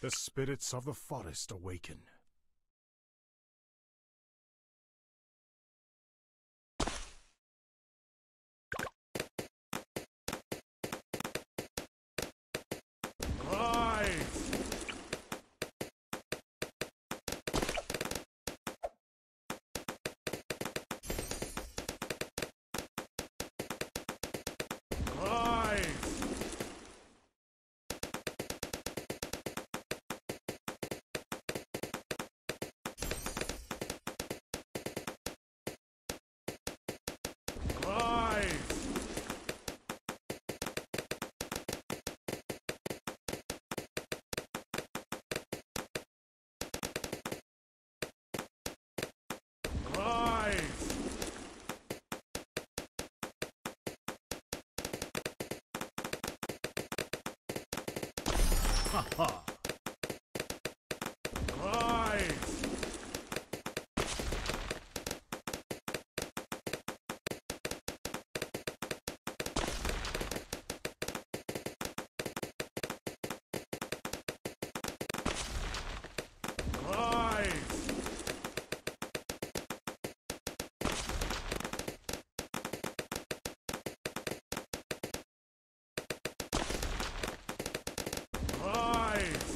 The spirits of the forest awaken. Ha ha! Rise! Rise! Rise!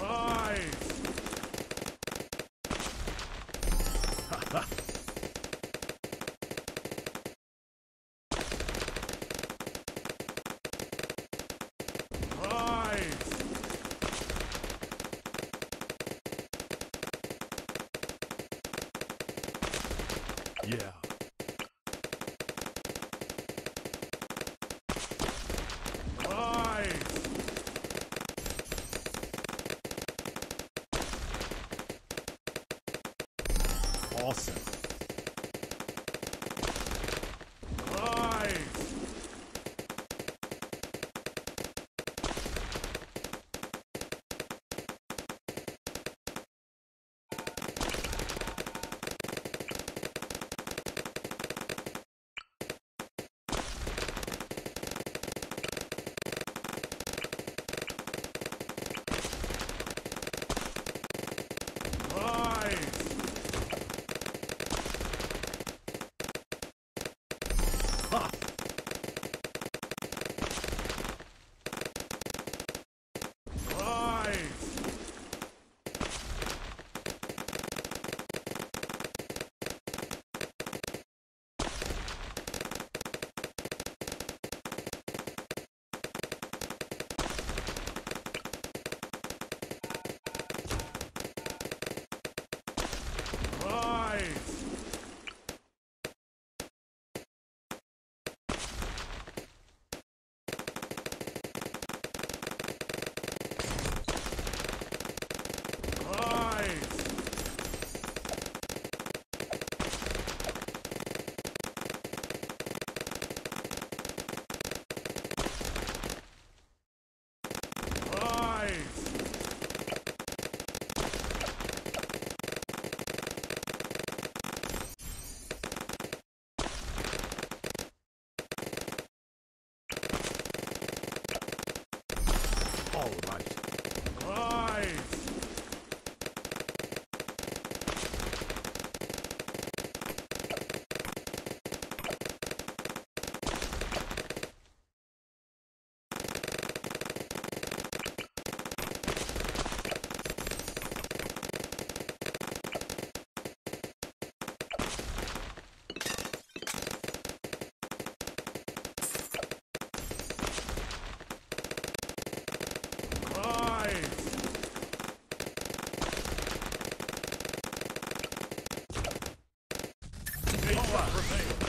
Rise! Rise! Rise! Yeah. Rise! Awesome.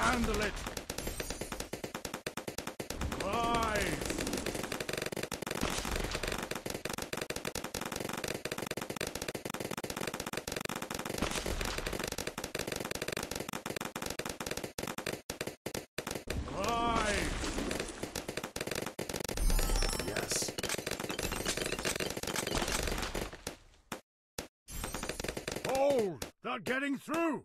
Handle it! Rise! They're getting through!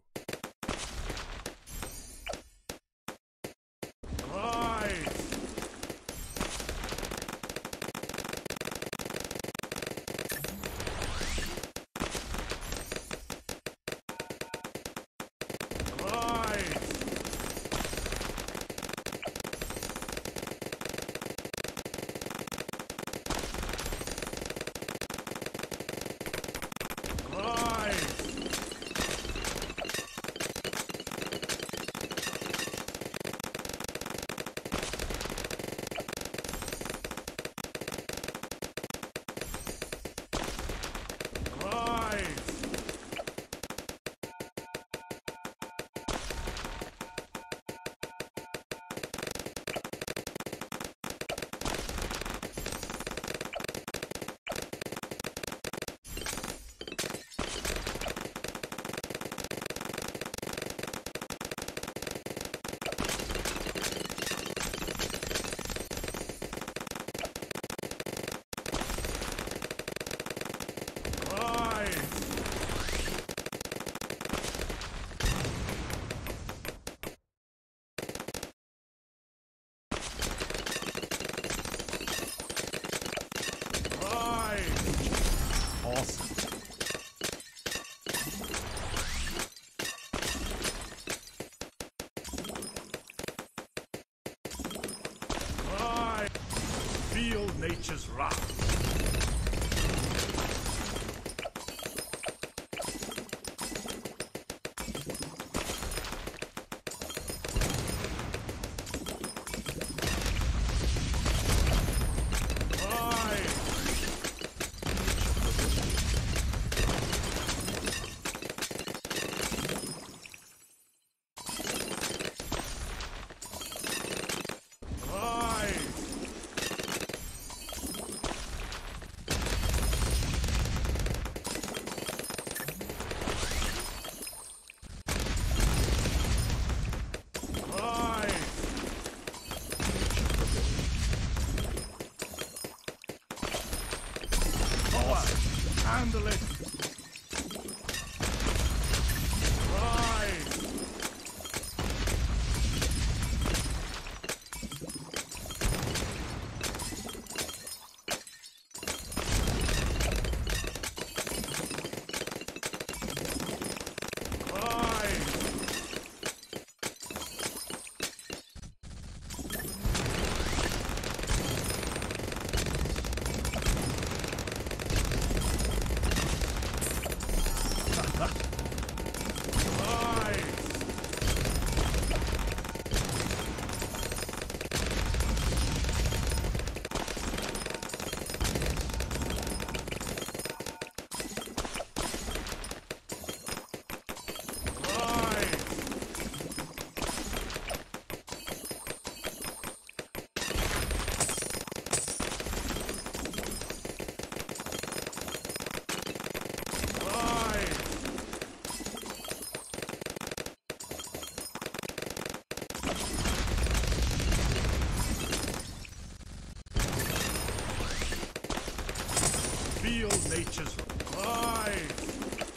Nature's rise!